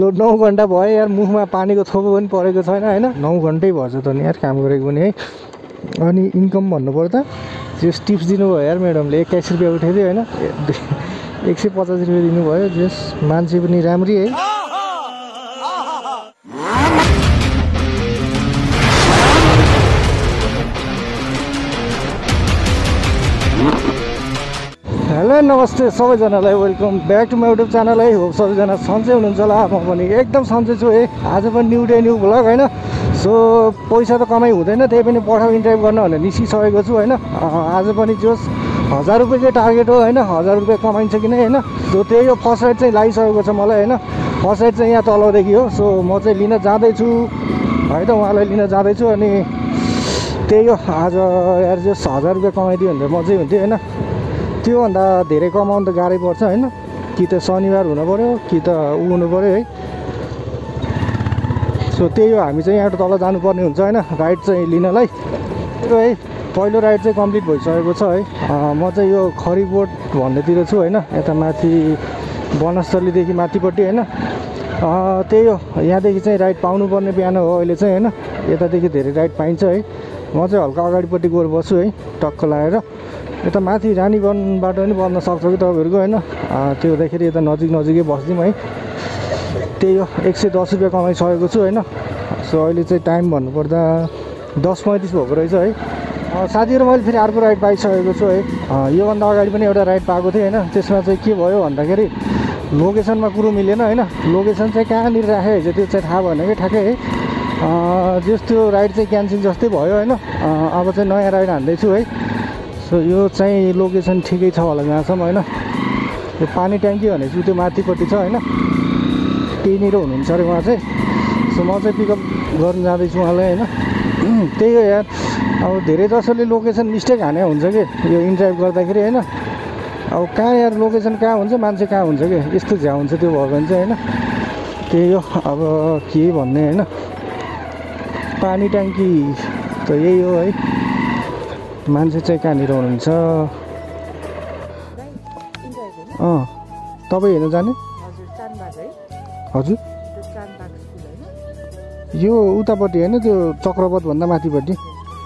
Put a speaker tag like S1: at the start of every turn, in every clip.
S1: लो नौ घन्टा भयो यार मुखमा पानीको थोपो पनि परेको छैन होइन? नौ घन्टै भएछ त नि यार काम गरेको पनि है? अनि इन्कम भन्नुपर्दा जस टिप्स दिनुभयो यार म्याडमले एक्काइस रुपियाँ उठाइदियो होइन? एक सय पचास रुपियाँ दिनुभयो जस मान्छे पनि राम्रै है? हेलो नमस्ते सबैजनालाई welcome back to my YouTube channel hi हो सबैजना सन्चै हुनुहुन्छ होला म पनि एकदम सन्चै छु। है आज पनि न्यु डे न्यू भ्लग होइन? सो पैसा त कमाइ हुँदैन त्यही पनि पठाउ इन्टरभ्यू गर्न भनेर निस्किसकेको छु होइन? आज पनि जोस् हजार रुपियाँ टार्गेट हो होइन? हजार रुपियाँ कमाइन्छ कि नै होइन? सो त्यही हो फर्स्ट राइड चाहिँ लगाइसकेको छ मलाई होइन? फर्स्ट राइड चाहिँ यहाँ तलदेखि हो। सो म चाहिँ लिन जाँदैछु। है त उहाँलाई लिन जाँदैछु अनि त्यही हो आज यार जो हजार रुपियाँ कमाइदियो भने त मजै हुन्थ्यो होइन? त्योभन्दा धेरै कमाउनु त गाह्रै पर्छ होइन? कि त शनिबार हुनु पऱ्यो कि त ऊ हुनु पऱ्यो है? सो त्यही हो हामी चाहिँ यहाँ तल जानुपर्ने हुन्छ होइन? राइड चाहिँ लिनलाई। त्यो है पहिलो राइड चाहिँ कम्प्लिट भइसकेको छ है? म चाहिँ यो खरिबोट भन्नेतिर छु होइन? यता माथि वनस्थलीदेखि माथिपट्टि होइन? त्यही हो यहाँदेखि चाहिँ राइड पाउनुपर्ने बिहान हो अहिले चाहिँ होइन? यतादेखि धेरै राइड पाइन्छ है? म चाहिँ हल्का अगाडिपट्टि गएर बस्छु है टक्क लगाएर यता माथि रानीवनबाट पनि बस्न सक्छ कि तपाईँहरूको होइन? त्यो हुँदाखेरि यता नजिक नजिकै बस्दिउँ है। त्यही हो एक सय दस रुपियाँ कमाइसकेको छु होइन? सो अहिले चाहिँ टाइम भन्नुपर्दा दस पैँतिस भएको रहेछ है। साथीहरू मैले फेरि अर्को राइड पाइसकेको छु है। योभन्दा अगाडि पनि एउटा राइड पाएको थिएँ होइन? त्यसमा चाहिँ के भयो भन्दाखेरि लोकेसनमा कुरो मिलेन होइन? लोकेसन चाहिँ कहाँनिर राखेको छ त्यो चाहिँ थाहा भएन कि ठ्याक्कै है? अँ, जस त्यो राइड चाहिँ क्यान्सल जस्तै भयो होइन? अब चाहिँ नयाँ राइड हान्दैछु है? सो यो चाहिँ लोकेसन ठिकै छ होला जहाँसम्म होइन? यो पानी ट्याङ्की भनेपछि त्यो माथिपट्टि छ होइन? त्यहीँनिर हुनुहुन्छ अरे उहाँ चाहिँ। सो म चाहिँ पिकअप गर्नु जाँदैछु उहाँलाई होइन? त्यही हो यार। अब धेरै जसोले लोकेसन मिस्टेक हाने हुन्छ कि? यो इन्ड्राइभ गर्दाखेरि होइन? अब कहाँ यार लोकेसन कहाँ हुन्छ? मान्छे कहाँ हुन्छ कि? यस्तो झ्या हुन्छ त्यो भयो भने चाहिँ होइन? त्यही हो। अब के भन्ने होइन? पानी ट्याङ्की त यही हो है। मान्छे चाहिँ कहाँनिर हुनुहुन्छ? अँ तपाईँ हेर्नु जाने?
S2: हजुर
S1: यो उतापट्टि होइन त्यो चक्रपथभन्दा माथिपट्टि?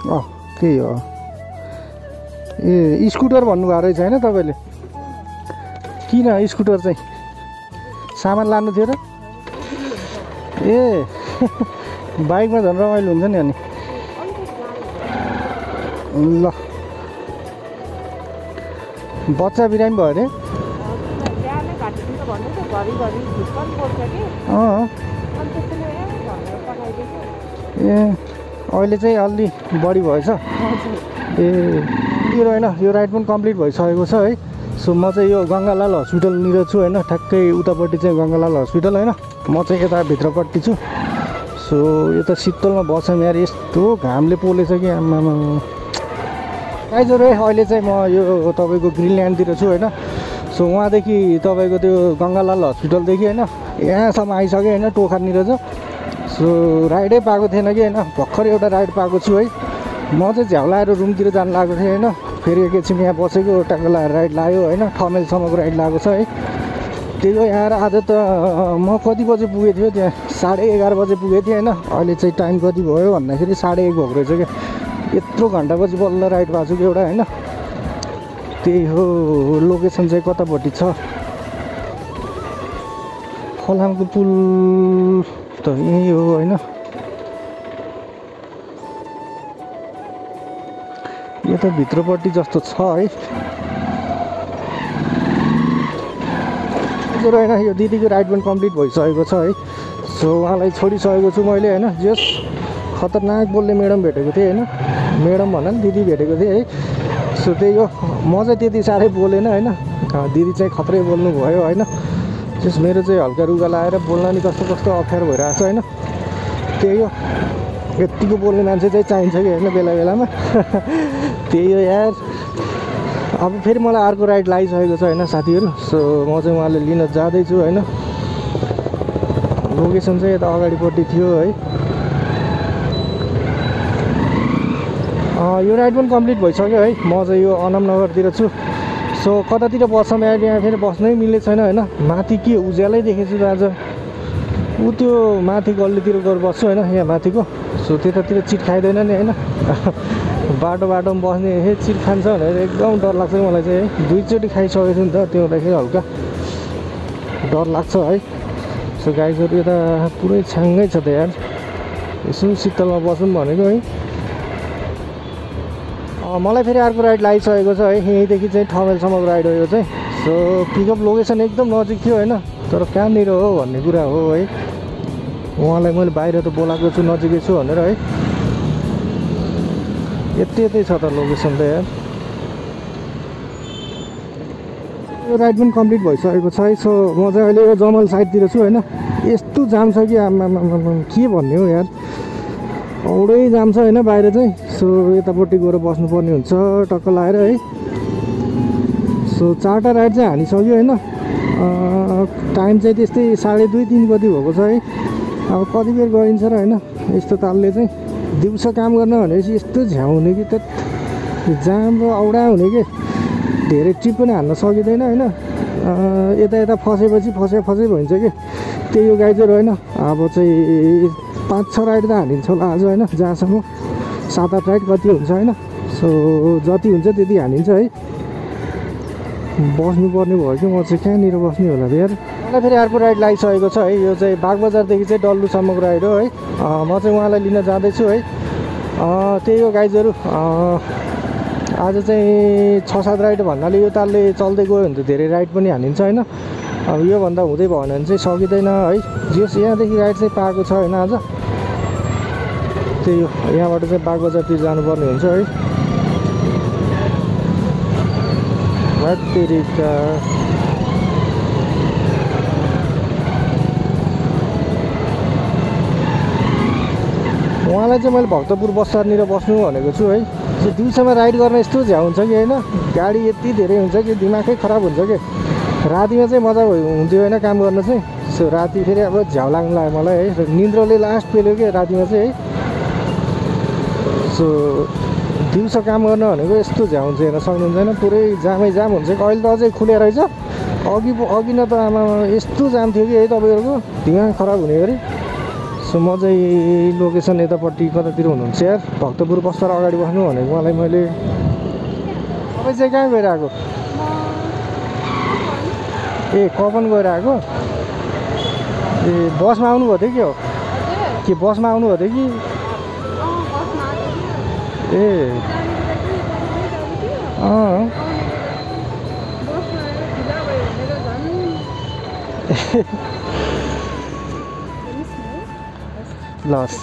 S1: अँ त्यही हो। ए स्कुटर भन्नुभएको रहेछ होइन तपाईँले? किन स्कुटर चाहिँ? सामान लानु थियो र? ए बाइकमा झन् रमाइलो हुन्छ नि अनि। ल। बच्चा बिरामी भयो अरे?
S2: ए
S1: अहिले चाहिँ अलि बढी भएछ। ए यो होइन यो राइड पनि कम्प्लिट भइसकेको छ है। सो म चाहिँ यो गङ्गालाल हस्पिटलनिर छु होइन। ठ्याक्कै उतापट्टि चाहिँ गङ्गालाल हस्पिटल होइन। म चाहिँ यता भित्रपट्टि छु। सो यता शीतलमा बस्छौँ यार यस्तो घामले पोलेछ कि आमामा आइजहरू है अहिले चाहिँ म यो तपाईँको ग्रिनल्यान्डतिर छु होइन? सो उहाँदेखि तपाईँको त्यो गङ्गालाल हस्पिटलदेखि होइन? यहाँसम्म आइसकेँ होइन टोखानिर चाहिँ। सो राइडै पाएको थिएन कि होइन? भर्खर एउटा राइड पाएको छु है। म चाहिँ झ्याउलाएर रुमतिर जानु लागेको थिएँ होइन? फेरि एकैछिन यहाँ बसेको लाएर राइड लाग्यो होइन? ठमेलसम्मको राइड लागेको छ है। त्यही हो यहाँ आज त म कति बजे पुगेको थियो त्यहाँ? साढे एघार बजे पुगेको थिएँ होइन? अहिले चाहिँ टाइम कति भयो भन्दाखेरि साढे एक भएको रहेछ क्या। यत्रो घन्टापछि बल्ल राइड भएको छु कि एउटा होइन? त्यही हो लोकेसन चाहिँ कतापट्टि छ? फलामको पुल त यहीँ हो होइन? यो त भित्रपट्टि जस्तो छ है? हजुर होइन यो दिदीको राइड पनि कम्प्लिट भइसकेको छ है? सो उहाँलाई छोडिसकेको छु मैले होइन? जस खतरनाक बोल्ने म्याडम भेटेको थिएँ होइन? म्याडम भन न दिदी भेटेको थिएँ है। सो त्यही हो म चाहिँ त्यति साह्रै बोलेन होइन। दिदी चाहिँ खत्रै बोल्नु भयो होइन। जस मेरो चाहिँ हल्का रुगा लगाएर बोल्न नि कस्तो कस्तो अप्ठ्यारो भइरहेको छ होइन। त्यही हो। यत्तिको बोल्ने मान्छे चाहिँ चाहिन्छ कि होइन बेला बेलामा। त्यही हो यार। अब फेरि मलाई अर्को राइड लगाइसकेको छ होइन साथीहरू। सो म चाहिँ उहाँले लिन जाँदैछु होइन। लोकेसन चाहिँ यता अगाडिपट्टि थियो है। यो राइड पनि कम्प्लिट भइसक्यो है। म चाहिँ यो अनमनगरतिर छु। सो कतातिर बस्छौँ यहाँ यहाँ फेरि बस्नै मिलेको छैन होइन? माथि के उज्यालै देखेको छु आज। ऊ त्यो माथि गल्लीतिर गएर बस्छु होइन? यहाँ माथिको। सो त्यतातिर चिट खाइँदैन नि होइन? बाटो बाटोमा बस्ने हे चिट खान्छ भनेर एकदम डर लाग्छ मलाई चाहिँ है? दुईचोटि खाइसकेको छु नि त त्यो हुँदाखेरि हल्का डर लाग्छ है? सो गाईगोरु यता पुरै छ्याङ्गै छ त यार। यसो शीतलमा बसौँ भनेको है? मलाई फेरि अर्को राइड लगाइसकेको छ है। यहीँदेखि चाहिँ ठमेलसम्मको राइड हो यो चाहिँ। सो पिकअप लोकेसन एकदम नजिक थियो होइन। तर कहाँनिर हो भन्ने कुरा हो है। उहाँलाई मैले बाहिर त बोलाएको छु नजिकै छु भनेर है। यति यतै छ त लोकेसन त यार। यो राइड पनि कम्प्लिट भइसकेको छ है। सो म चाहिँ अहिले यो जमल साइडतिर छु होइन। यस्तो जाम छ कि के भन्ने हो यार। औडै जाम छ होइन बाहिर चाहिँ। सो यतापट्टि गएर बस्नुपर्ने हुन्छ टक्क लाएर है। सो चारवटा राइड चाहिँ हानिसक्यो होइन। टाइम चाहिँ त्यस्तै साढे दुई तिन बजी भएको छ है। अब कति बेर गरिन्छ र होइन यस्तो तालले चाहिँ। दिउँसो काम गर्न भनेपछि यस्तो झ्याउ हुने कि त जाम र औडा हुने कि। धेरै ट्रिप पनि हान्न सकिँदैन होइन। यता यता फसेपछि फसे फसे भइन्छ कि। त्यही हो गाई चाहिँ होइन। अब चाहिँ पाँच छ राइड त हानिन्छ होला आज होइन जहाँसम्म। सात आठ राइड कति हुन्छ होइन? सो जति हुन्छ त्यति हानिन्छ है। बस्नुपर्ने भयो कि म चाहिँ कहाँनिर बस्ने होला यार मलाई फेरि अर्को राइड लागिसकेको छ है। यो चाहिँ बागबजारदेखि चाहिँ डल्लुसम्मको राइड हो है। म चाहिँ उहाँलाई लिन जाँदैछु है। त्यही हो गाइजहरू। आज चाहिँ छ सात राइड भन्नाले यो तालले चल्दै गयो भने त धेरै राइड पनि हानिन्छ होइन? अब योभन्दा हुँदै भयो भने चाहिँ सकिँदैन है। जस यहाँदेखि राइड चाहिँ पाएको छ होइन आज? त्यही यहाँबाट चाहिँ बागबजारतिर जानुपर्ने हुन्छ है। तेरिका उहाँलाई चाहिँ मैले भक्तपुर बस स्ट्यान्डनिर बस्नु भनेको छु है। त्यो दिउँसोमा राइड गर्न यस्तो झ्याउ हुन्छ कि होइन? गाडी यति धेरै हुन्छ कि दिमागै खराब हुन्छ कि? रातिमा चाहिँ मजा हुन्थ्यो होइन काम गर्न चाहिँ। सो राति फेरि अब झ्याउ लाग्नु लाग्यो मलाई है। निन्द्रले लास्ट पेल्यो कि रातिमा चाहिँ है। सो दिउँसो काम गर्न भनेको यस्तो झ्याउ हुन्छ हेर्न सक्नुहुन्छ। होइन पुरै जामै जाम हुन्छ। कि अहिले त अझै खुले रहेछ। अघि अघि न त आमा यस्तो जाम थियो कि है तपाईँहरूको? दिमाग खराब हुने गरी। सो म चाहिँ लोकेसन यतापट्टि कतातिर हुनुहुन्छ। यार भक्तपुर बस्तर अगाडि बस्नु भनेको मलाई मैले। तपाईँ चाहिँ कहाँ गएर आएको? ए कपन गएर आएको? ए बसमा आउनुभएको थियो कि हो? के बसमा आउनुभएको थियो कि? ए। अँ। लस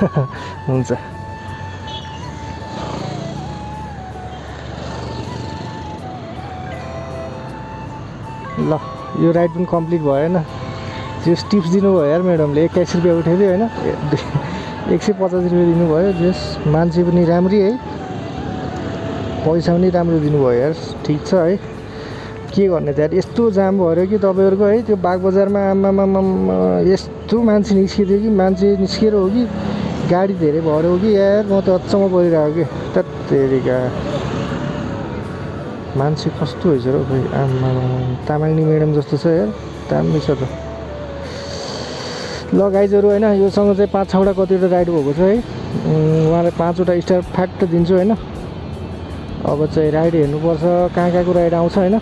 S1: हुन्छ। ल यो राइड पनि कम्प्लिट भयो होइन। जस टिप्स दिनुभयो यार म्याडमले एक्काइस रुपियाँ उठाइदियो होइन। एक सय पचास रुपियाँ दिनुभयो। जस मान्छे पनि राम्रै है। पैसा पनि राम्रो दिनुभयो यार ठिक छ है। के गर्ने त यस्तो जाम भएर कि तपाईँहरूको है? त्यो बागबजारमा आमामामा यस्तो मान्छे निस्किएको थियो कि मान्छे निस्किएर हो कि गाडी धेरै भएर हो कि यार? म त अचम्म परिरहेको कि। तत्तेरिका मान्छे कस्तो रहेछ र खोइ आमा तामाङनी म्याडम जस्तो छ यार। दामी छ त। ल गाइजहरू होइन योसँग चाहिँ पाँच छवटा कतिवटा राइड भएको छ है। उहाँलाई पाँचवटा स्टार फ्याक्ट दिन्छु होइन। अब चाहिँ राइड हेर्नुपर्छ कहाँ कहाँको राइड आउँछ होइन।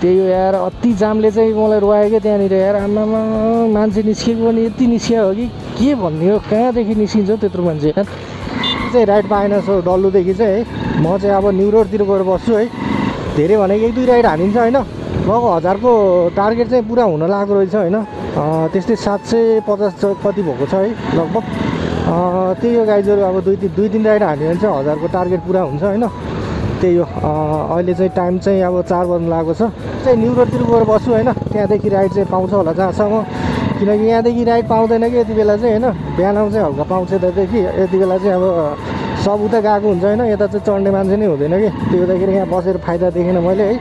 S1: त्यही हो यार अति जामले चाहिँ मलाई रोयो क्या त्यहाँनिर यार। आमामा मान्छे निस्किएको पनि यति निस्कियो हो कि के भन्ने हो? कहाँदेखि निस्किन्छ त्यत्रो मान्छे चाहिँ राइड पाएन सो डल्लुदेखि चाहिँ है। म चाहिँ अब न्यु रोडतिर गएर बस्छु है। धेरै भनेको एक दुई राइड हानिन्छ होइन। लगभग हजारको टार्गेट चाहिँ पुरा हुन लागेको रहेछ होइन। त्यस्तै सात सय पचास कति भएको छ है लगभग? त्यही हो गाइजहरू अब दुई तिन दुई तिन राइड हान्यो भने चाहिँ हजारको टार्गेट पुरा हुन्छ होइन? त्यही हो। अहिले चाहिँ टाइम चाहिँ अब चार बज्नु लागेको छ। चाहिँ न्यु रोडतिर गएर बस्छु होइन? त्यहाँदेखि राइड चाहिँ पाउँछ होला जहाँसम्म। किनकि यहाँदेखि राइड पाउँदैन कि यति बेला चाहिँ होइन? बिहान चाहिँ हल्का पाउँछ त्यहाँदेखि। यति बेला चाहिँ अब सब उता गएको हुन्छ होइन? यता चाहिँ चढ्ने मान्छे नै हुँदैन कि? त्यो हुँदाखेरि यहाँ बसेर फाइदा देखेन मैले है?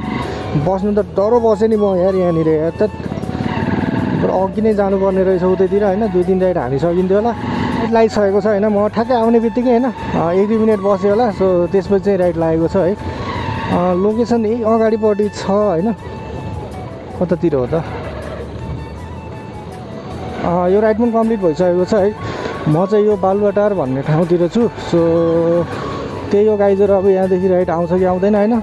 S1: बस्नु त डह्रो बसेँ नि म यार यहाँनिर यार त अघि नै जानुपर्ने रहेछ उतैतिर होइन? दुई तिन राइड हानि सकिन्थ्यो होला। राइड लागिसकेको छ होइन? म ठ्याक्कै आउने बित्तिकै होइन? एक दुई मिनट बसेँ होला सो त्यसपछि चाहिँ राइड लागेको छ है? लोकेसन यही अगाडिपट्टि छ होइन? कतातिर हो त? यो राइड पनि कम्प्लिट भइसकेको छ है? म चाहिँ यो बालुवाटार भन्ने ठाउँतिर छु सो त्यही हो गाइजहरू अब यहाँदेखि राइड आउँछ कि आउँदैन होइन?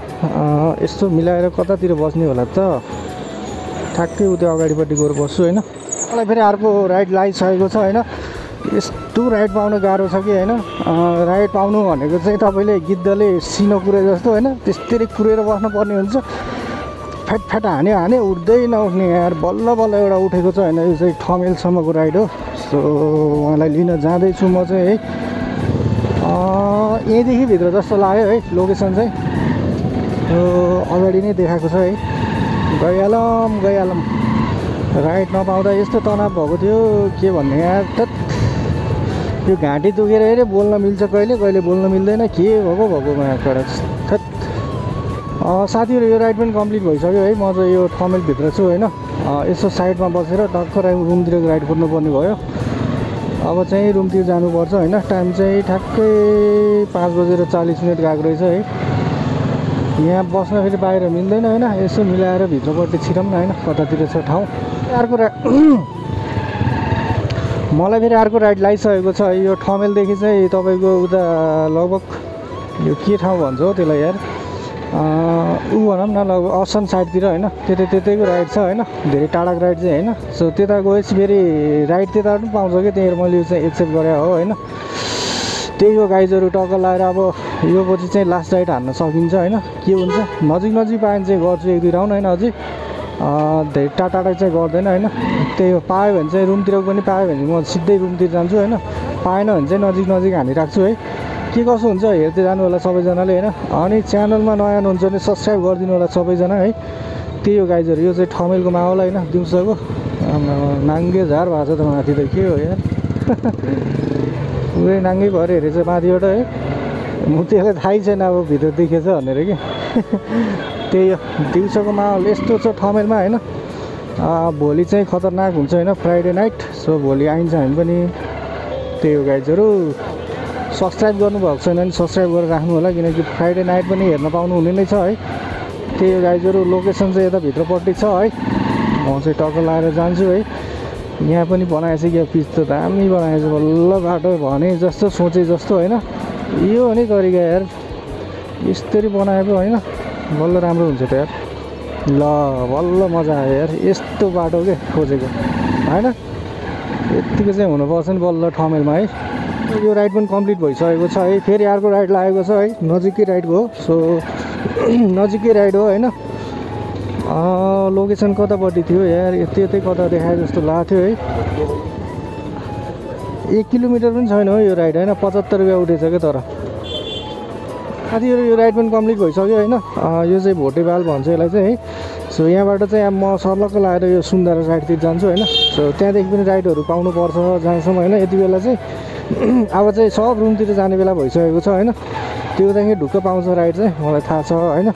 S1: यस्तो मिलाएर कतातिर बस्ने होला त? ठ्याक्कै उतै अगाडिपट्टि गएर बस्छु होइन? मलाई फेरि अर्को राइड लगाइसकेको छ होइन? यस्तो राइड पाउनु गाह्रो छ कि होइन? राइड पाउनु भनेको चाहिँ तपाईँले गिद्धले सिनो कुरे जस्तो होइन? त्यस्तै कुरेर बस्नुपर्ने हुन्छ। फ्याट फ्याट हान्यो हान्यो उठ्दै नउठ्ने यार बल्ल बल्ल एउटा उठेको छ होइन? यो चाहिँ ठमेलसम्मको राइड हो। सो उहाँलाई लिन जाँदैछु म चाहिँ है? यहीँदेखि भित्र जस्तो लाग्यो है? लोकेसन चाहिँ। अगाडि नै देखाएको छ है? गइहालौँ गइहालौँ राइड नपाउँदा यस्तो तनाव भएको थियो के भन्ने यार त यो घाँटी दुखेर हेऱ्यो बोल्न मिल्छ कहिले कहिले बोल्न मिल्दैन के भएको भएको यहाँ थत् साथीहरू यो राइड पनि कम्प्लिट भइसक्यो है। म चाहिँ यो ठमेलभित्र छु होइन। यसो साइडमा बसेर टक्क रुमतिर राइड कुद्नुपर्ने भयो। अब चाहिँ रुमतिर जानुपर्छ होइन। टाइम चाहिँ ठ्याक्कै पाँच बजेर चालिस मिनट गएको रहेछ है। यहाँ बस्न फेरि बाहिर मिल्दैन होइन? यसो मिलाएर भित्रपट्टि छिरौँ न होइन? कतातिर छ ठाउँ। अर्को रा मलाई फेरि अर्को राइड लगाइसकेको छ। यो ठमेलदेखि चाहिँ तपाईँको उता लगभग यो के ठाउँ भन्छ हो त्यसलाई यार? ऊ भनौँ न लगभग असन साइडतिर होइन? त्यतै त्यतैको राइड छ होइन? धेरै टाढाको राइड चाहिँ होइन? सो त्यता गएपछि फेरि राइड त्यता पनि पाउँछ कि? त्यहीँनिर मैले चाहिँ एक्सेप्ट गरेँ हो होइन? त्यही हो गाइजहरू टक्क लगाएर अब यो पछि चाहिँ लास्ट राइड हान्न सकिन्छ होइन? के हुन्छ? नजिक नजिक पायो भने चाहिँ गर्छु एक दुई राउन्ड होइन अझै? धेरै टाढा टाढा चाहिँ गर्दैन होइन? त्यही हो पायो भने चाहिँ रुमतिर पनि पायो भने म सिधै रुमतिर जान्छु होइन? पाएन भने चाहिँ नजिक नजिक हानिराख्छु है? के कसो हुन्छ हेर्दै जानु होला सबैजनाले होइन? अनि च्यानलमा नयाँ हुनुहुन्छ भने सब्सक्राइब गरिदिनु होला सबैजना है? त्यही हो गाइजहरू यो चाहिँ ठमेलको माहौल होइन? दिउँसोको। नाङ्गे झार भएको छ त माथि त के हो यार? पुरै नाङ्गै भएर हेरेछ माथिबाट है। म त्यसलाई थाहै छैन अब भित्र देखेछ भनेर कि। त्यही हो। दिउँसोको माहौल यस्तो छ ठमेलमा होइन। भोलि चाहिँ खतरनाक हुन्छ होइन। फ्राइडे नाइट सो भोलि आइन्छ हामी पनि। त्यही हो गाइजहरू। सब्सक्राइब गर्नुभएको छैन भने सब्सक्राइब गरेर राख्नु होला किनकि फ्राइडे नाइट पनि हेर्न पाउनु हुने नै छ है। त्यही हो गाइजहरू। लोकेसन चाहिँ यता भित्रपट्टि छ है। म चाहिँ टक्क लगाएर जान्छु है। यहाँ पनि बनाएछ कि पिच त? दामी बनाएछ बल्ल बाटो भने जस्तो सोचे जस्तो होइन। यो हो नि तरिका यार। यसरी बनाए पो होइन। बल्ल राम्रो हुन्छ त यार। ल बल्ल मजा आयो यार। यस्तो बाटो के खोजेको? होइन? यत्तिको चाहिँ हुनुपर्छ नि बल्ल ठमेलमा है। यो राइड पनि कम्प्लिट भइसकेको छ है। फेरि अर्को राइड लागेको छ है। नजिकै राइडको हो सो नजिकै राइड हो होइन? लोकेसन कतापट्टि थियो यार यति यतै कता देखाए जस्तो लागेको थियो है। एक किलोमिटर पनि छैन हो यो राइड होइन? पचहत्तर रुपियाँ उठेछ क्या तर? साथीहरू यो राइड पनि कम्प्लिट भइसक्यो होइन? यो चाहिँ भोटेबाल भन्छ यसलाई चाहिँ है? सो यहाँबाट चाहिँ अब म सर्लक्क लगाएर यो सुन्दर साइडतिर जान्छु होइन? सो त्यहाँदेखि पनि राइडहरू पाउनुपर्छ जहाँसम्म होइन? यति बेला चाहिँ अब चाहिँ सब रुमतिर जाने बेला भइसकेको छ होइन? त्योदेखि ढुक्क पाउँछ राइड चाहिँ मलाई थाहा छ होइन?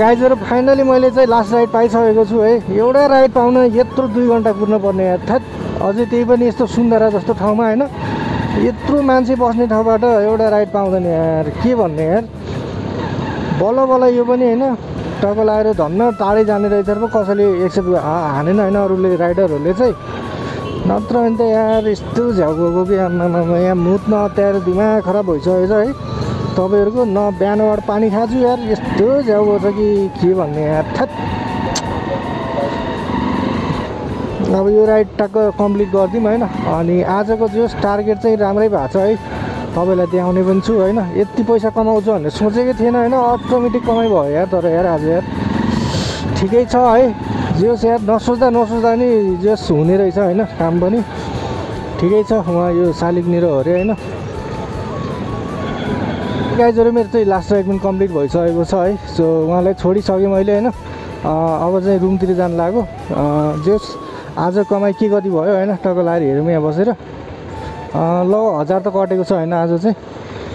S1: गाइजहरू फाइनली मैले चाहिँ लास्ट राइड पाइसकेको छु है। एउटा राइड पाउन यत्रो दुई घन्टा कुर्नु पर्ने यार। थ्याट अझै त्यही पनि यस्तो सुन्दर जस्तो ठाउँमा होइन? यत्रो मान्छे बस्ने ठाउँबाट एउटा राइड पाउँदैन यार। के भन्ने यार? बल्ल बल्ल यो पनि होइन? टक्क लगाएर धन्न टाढै जाने रहेछ पो कसैले एक्सेप्ट हानेन होइन? अरूले राइडरहरूले चाहिँ। नत्र भने त यार यस्तो झ्याउ गएको कि आम्मामा यहाँ मुत्न अत्याएर दिमाग खराब भइसकेको छ है। तपाईँहरूको न बिहानबाट पानी खाँछु यार यस्तो झ्याउ छ कि के भन्ने यार थ्याट अब यो राइड टक्क कम्प्लिट गरिदिउँ होइन। अनि आजको जो टार्गेट चाहिँ राम्रै भएको छ है तपाईँलाई देखाउने पनि छु होइन। यति पैसा कमाउँछु भनेर सोचेकै थिएन होइन अटोमेटिक कमाइ भयो यार तर यार आज यार। ठिकै छ है जेस यार नसोच्दा नसोच्दा नि जेस हुने रहेछ होइन काम पनि। ठिकै छ उहाँ यो शालिग्नेर हो अरे होइन। गाइजहरू मेरो चाहिँ लास्ट पनि कम्प्लिट भइसकेको छ है। सो उहाँलाई छोडिसकेँ मैले होइन? अब चाहिँ रुमतिर जानु लाग्यो जेस आज कमाइ के कति भयो होइन? टक्क लाएर हेरौँ यहाँ बसेर। ल हजार त कटेको छ होइन? आज चाहिँ।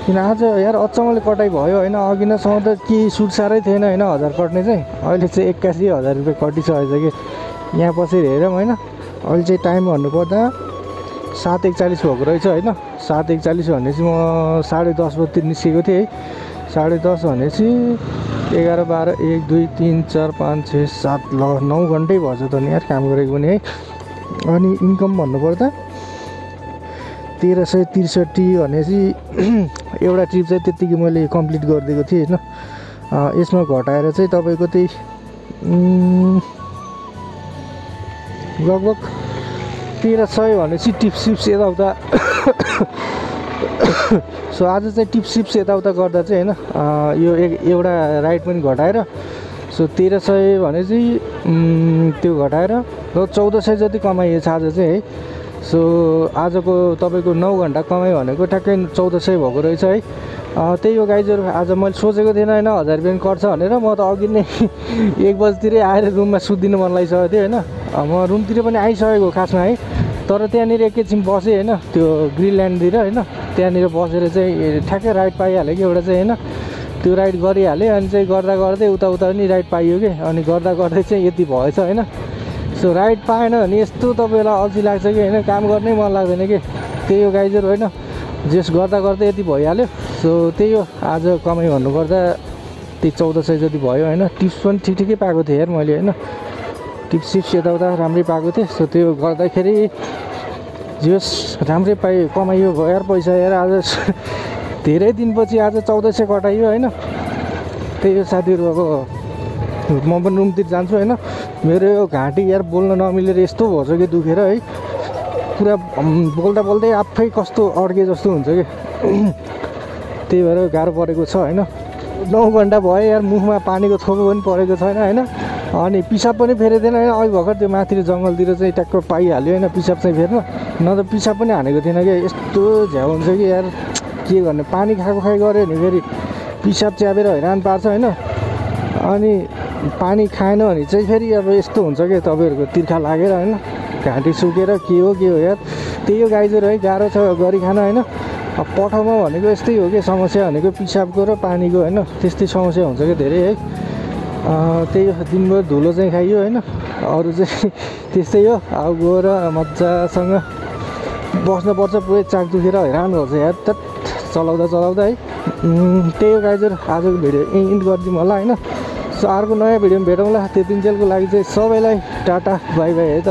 S1: किन आज यार अचम्मले कटाइ भयो होइन? अघि नसम्म त के सुट साह्रै थिएन होइन? हजार कट्ने चाहिँ। अहिले चाहिँ एक्कासी हजार रुपियाँ कटिसकेछ कि। यहाँ बसेर हेरौँ होइन? अहिले चाहिँ टाइम भन्नुपर्दा सात एकचालिस भएको रहेछ होइन? सात एकचालिस भनेपछि म साढे दस बजीतिर निस्केको थिएँ है। साढे दस भनेपछि एघार बाह्र एक दुई तिन चार पाँच छ सात ल नौ घन्टै भएछ त नि यार काम गरेको पनि है। अनि इन्कम भन्नुपर्दा तेह्र सय त्रिसठी भनेपछि एउटा ट्रिप चाहिँ त्यत्तिकै मैले कम्प्लिट गरिदिएको थिएँ होइन? यसमा घटाएर चाहिँ तपाईँको त्यही लगभग तेह्र सय भनेपछि टिप्स सिप्स यताउता। सो आज चाहिँ टिप्स सिप्स यताउता गर्दा चाहिँ होइन यो एउटा राइड पनि घटाएर सो तेह्र सय भने चाहिँ त्यो घटाएर र चौध सय जति कमाइएछ आज चाहिँ है। सो आजको तपाईँको नौ घन्टा कमाइ भनेको ठ्याक्कै चौध सय भएको रहेछ है। त्यही हो गाइजहरू आज मैले सोचेको थिएन होइन हजार रुपियाँ कट्छ भनेर म त अघि नै एक बजीतिरै आएर रुममा सुत्दिनु मन लागिसकेको थियो होइन। म रुमतिर पनि आइसकेको खासमा है। तर त्यहाँनिर एकैछिन बसेँ होइन त्यो ग्रिनल्यान्डतिर होइन। त्यहाँनिर बसेर चाहिँ ठ्याक्कै राइड पाइहालेँ कि एउटा चाहिँ होइन। त्यो राइड गरिहालेँ अनि चाहिँ गर्दा गर्दै उता उता पनि राइड पाइयो कि। अनि गर्दा गर्दै चाहिँ यति भएछ होइन। सो राइड पाएन भने यस्तो तपाईँलाई अल्छी लाग्छ कि होइन। काम गर्नै मन लाग्दैन कि। त्यही हो गाइजहरू होइन। जेस गर्दा गर्दै यति भइहाल्यो। सो त्यही हो। आज कमाइ भन्नुपर्दा त्यही चौध सय जति भयो होइन टिप्स पनि ठिक ठिकै पाएको थिएँ यार मैले होइन। टिप्स सिप्स यताउता राम्रै पाएको थिएँ। सो त्यो गर्दाखेरि जेस राम्रै पाइ कमाइयो भयो पैसा यार आज धेरै दिनपछि आज चौध सय कटाइयो होइन। त्यही हो साथीहरू अब म पनि रुमतिर जान्छु होइन। मेरो यो घाँटी यार बोल्न नमिलेर यस्तो भएछ कि दुखेर है। अम्, बोल्दा बोल्दै आफै कस्तो अड्के जस्तो हुन्छ कि? त्यही भएर गाह्रो परेको छ होइन? नौ घन्टा भयो यार मुखमा पानीको थोपो पनि परेको छैन होइन? अनि पिसाब पनि फेरेको थिएन होइन? अघि भर्खर त्यो माथि जङ्गलतिर चाहिँ ट्याक्क पाइहाल्यो होइन? पिसाब चाहिँ फेर्न। न त पिसाब पनि हानेको थिएन कि यस्तो झ्याउ हुन्छ कि यार? के गर्ने? पानी खाएको खाइ गऱ्यो भने फेरि। पिसाब च्यापेर हैरान पार्छ होइन? अनि पानी खाएन भने चाहिँ फेरि अब यस्तो हुन्छ कि तपाईँहरूको तिर्खा लागेर होइन घाँटी सुकेर के हो के हो यार। त्यही हो गाइजहरू है गाह्रो छ गरी खान होइन। अब पठाउमा भनेको यस्तै हो कि समस्या भनेको पिसाबको र पानीको होइन त्यस्तै समस्या हुन्छ कि धेरै है। त्यही दिनभर धुलो चाहिँ खाइयो होइन अरू चाहिँ त्यस्तै हो अब गएर मजासँग बस्नुपर्छ पुरै चाक दुखेर हैरान गर्छ यार त चलाउँदा चलाउँदा है। त्यही हो गाइजहरू आजको भिडियो इन्ड गरिदिउँ होला होइन। अर्को नयाँ भिडियोमा भेटौँला। त्यतिन्जेलको लागि चाहिँ सबैलाई टाटा बाई बाई है त।